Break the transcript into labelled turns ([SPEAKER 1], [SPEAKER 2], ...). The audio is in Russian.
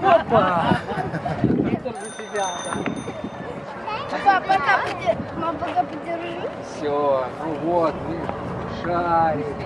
[SPEAKER 1] Опа! Виктор за тебя, да.
[SPEAKER 2] Папа, пока подержи. Пока подержи.
[SPEAKER 1] Все, ну вот, ну, шарик.